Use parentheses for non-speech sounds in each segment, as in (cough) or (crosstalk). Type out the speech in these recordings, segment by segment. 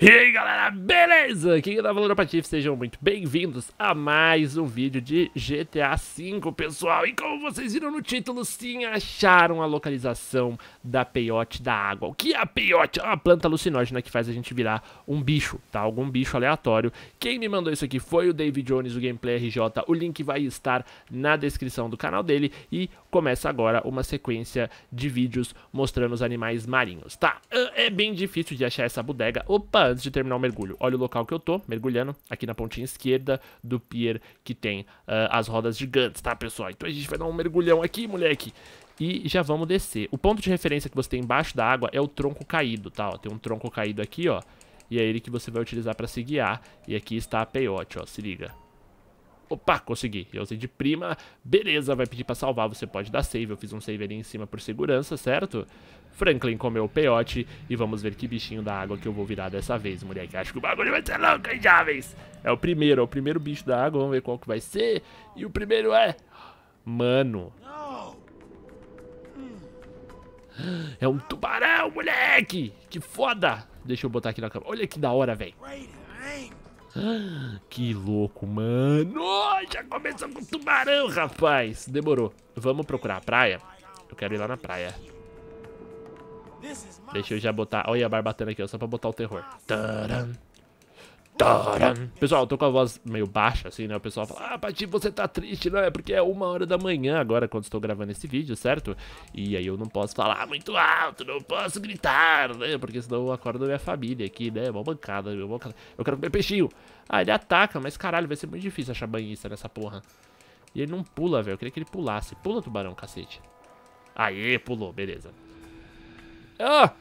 E aí galera, beleza? Aqui tá falando Patife, sejam muito bem-vindos a mais um vídeo de GTA V, pessoal. E como vocês viram no título, sim, acharam a localização da peiote da água. O que é a peiote? É uma planta alucinógena que faz a gente virar um bicho, tá? Algum bicho aleatório. Quem me mandou isso aqui foi o David Jones, o Gameplay RJ. O link vai estar na descrição do canal dele. E começa agora uma sequência de vídeos mostrando os animais marinhos, tá? É bem difícil de achar essa bodega. Opa, antes de terminar o mergulho. Olha o local que eu tô, mergulhando, aqui na pontinha esquerda do pier que tem uh, as rodas gigantes, tá, pessoal? Então a gente vai dar um mergulhão aqui, moleque. E já vamos descer. O ponto de referência que você tem embaixo da água é o tronco caído, tá? Ó, tem um tronco caído aqui, ó. E é ele que você vai utilizar para se guiar. E aqui está a peiote, ó, se liga. Opa, consegui. Eu usei de prima. Beleza, vai pedir pra salvar. Você pode dar save. Eu fiz um save ali em cima por segurança, certo? Franklin comeu o peiote e vamos ver que bichinho da água que eu vou virar dessa vez, moleque. Acho que o bagulho vai ser louco, hein, jovens? É o primeiro, é o primeiro bicho da água, vamos ver qual que vai ser. E o primeiro é... Mano. É um tubarão, moleque! Que foda! Deixa eu botar aqui na câmera. Olha que da hora, velho. Que louco, mano. Já começou com tubarão, rapaz. Demorou. Vamos procurar a praia? Eu quero ir lá na praia. Deixa eu já botar... Olha a barbatana aqui, ó, só pra botar o terror. Taran. Taran. Pessoal, eu tô com a voz meio baixa, assim, né? O pessoal fala, ah, Pati, você tá triste, não? É porque é uma hora da manhã agora, quando estou gravando esse vídeo, certo? E aí eu não posso falar muito alto, não posso gritar, né? Porque senão eu acordo minha família aqui, né? Uma bancada, eu, vou... eu quero comer peixinho. Ah, ele ataca, mas caralho, vai ser muito difícil achar banhista nessa porra. E ele não pula, velho. Eu queria que ele pulasse. Pula, tubarão, cacete. Aê, pulou, beleza. Ah!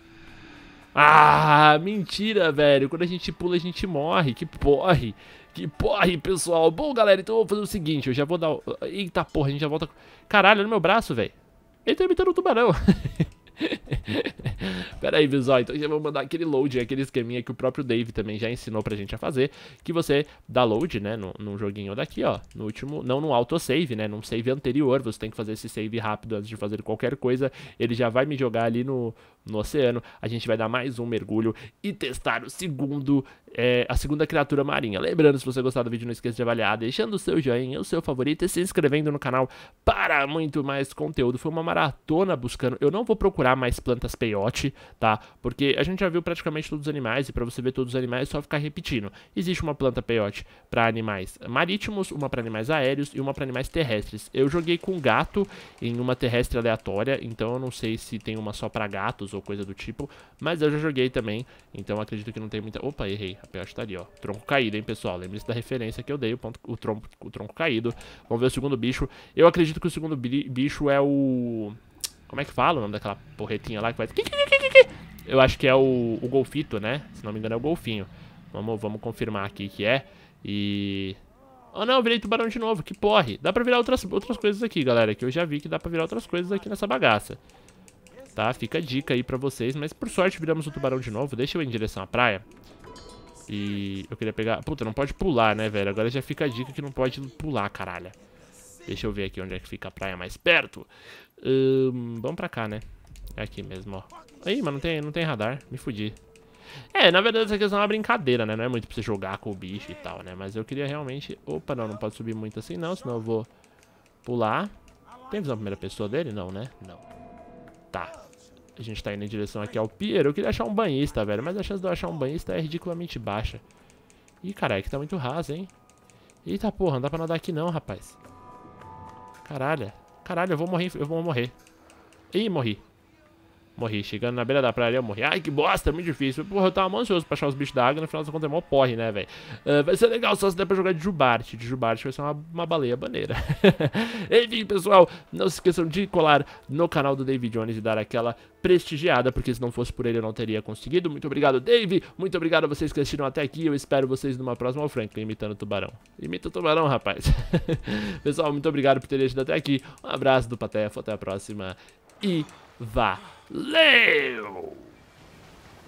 Ah, mentira, velho. Quando a gente pula, a gente morre. Que porre. Que porre, pessoal. Bom, galera, então eu vou fazer o seguinte. Eu já vou dar... Eita porra, a gente já volta... Caralho, no meu braço, velho. Ele tá imitando um tubarão. (laughs) Pera aí, pessoal, então já vou mandar aquele load, aquele esqueminha que o próprio Dave também já ensinou pra gente a fazer, que você dá load, né, num, num joguinho daqui, ó, no último, não no autosave, né, num save anterior, você tem que fazer esse save rápido antes de fazer qualquer coisa, ele já vai me jogar ali no, no oceano, a gente vai dar mais um mergulho e testar o segundo, é, a segunda criatura marinha. Lembrando, se você gostar do vídeo, não esqueça de avaliar, deixando o seu joinha, o seu favorito e se inscrevendo no canal para muito mais conteúdo. Foi uma maratona buscando, eu não vou procurar mais plantas peiote, tá? Porque a gente já viu praticamente todos os animais e para você ver todos os animais é só ficar repetindo. Existe uma planta peiote para animais marítimos, uma para animais aéreos e uma para animais terrestres. Eu joguei com gato em uma terrestre aleatória, então eu não sei se tem uma só para gatos ou coisa do tipo, mas eu já joguei também, então acredito que não tem muita... Opa, errei, a peiote tá ali, ó. Tronco caído, hein, pessoal? Lembre-se da referência que eu dei, o, ponto, o, tronco, o tronco caído. Vamos ver o segundo bicho. Eu acredito que o segundo bicho é o... Como é que fala o nome daquela porretinha lá que faz... (laughs) Eu acho que é o, o golfito, né? Se não me engano é o golfinho. Vamos, vamos confirmar aqui que é. E... Oh não, virei tubarão de novo, que porre. Dá pra virar outras, outras coisas aqui, galera. Que eu já vi que dá pra virar outras coisas aqui nessa bagaça. Tá? Fica a dica aí pra vocês. Mas por sorte viramos o tubarão de novo. Deixa eu ir em direção à praia. E eu queria pegar... Puta, não pode pular, né, velho? Agora já fica a dica que não pode pular, caralho. Deixa eu ver aqui onde é que fica a praia mais perto. Um, vamos pra cá, né? É aqui mesmo, ó. Ih, mas não tem, não tem radar. Me fudi. É, na verdade essa questão é uma brincadeira, né? Não é muito pra você jogar com o bicho e tal, né? Mas eu queria realmente... Opa, não, não pode subir muito assim não, senão eu vou pular. Tem visão primeira pessoa dele? Não, né? Não. A gente tá indo em direção aqui ao pier. Eu queria achar um banhista, velho. Mas a chance de eu achar um banhista é ridiculamente baixa. Ih, caralho, aqui tá muito raso, hein? Eita porra, não dá pra nadar aqui não, rapaz. Caralho. Caralho, eu vou morrer, eu vou morrer. Ih, morri. Morri. Chegando na beira da praia eu morri. Ai, que bosta, é muito difícil. Porra, eu tava muito ansioso pra achar os bichos da água. No final das contas é mó porre, né, velho? Uh, vai ser legal só se der pra jogar de Jubarte. De Jubarte vai ser uma, uma baleia bandeira. (laughs) Enfim, pessoal, não se esqueçam de colar no canal do David Jones e dar aquela prestigiada, porque se não fosse por ele eu não teria conseguido. Muito obrigado, Dave. Muito obrigado a vocês que assistiram até aqui. Eu espero vocês numa próxima. Ao Franklin imitando o tubarão. Imita o tubarão, rapaz. (laughs) pessoal, muito obrigado por terem assistido até aqui. Um abraço do Patefo. Até a próxima. E valeu!